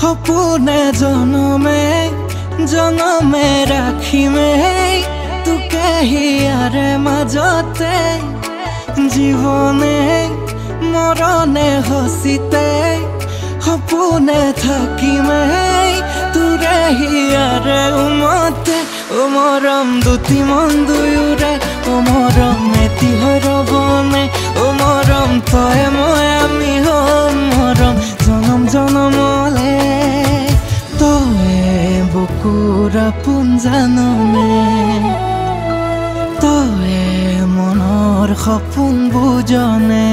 সপোনে জনমে জনমে ৰাখিমে তোকে হিয়াৰে মাজতে জীৱনে মৰণে হচিতে সপোনে থাকিমে তোৰে হিয়াৰে উমতে, ও মৰম দুটি মন দুয়োৰে বুকুৰ আপোন জাননে তই মনৰ সপোন বুজনে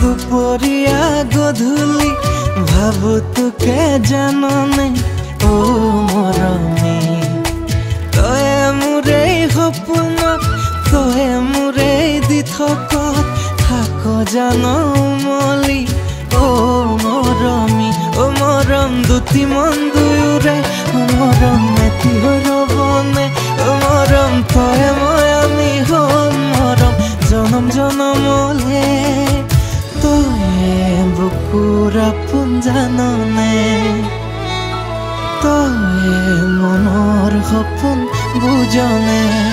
দুপৰীয়া গধূলি, ভাবো তোকে জাননে অ মৰমে তই মোৰে সপোনত তই মোৰে দি থকা থাক জান মলি অ মৰমী অ মৰম দুটি মন দুয়োৰে মৰম জাননে? তই মনৰ সপোন বুজনে?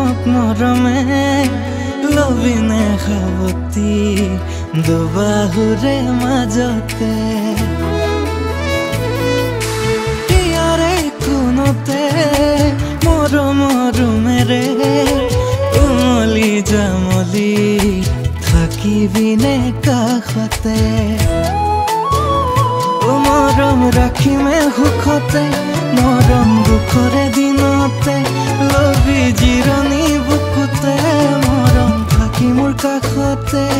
মৰমক মৰমে লবিনে সাৱতি দুবাহুৰে মাজতে। ইয়াৰে কোনতে মৰমৰুমেৰে উমলি জামলি থাকিবিনে কাষতে। মৰম ৰাখিমে সুখতে মৰম দুখৰে কাষতে তই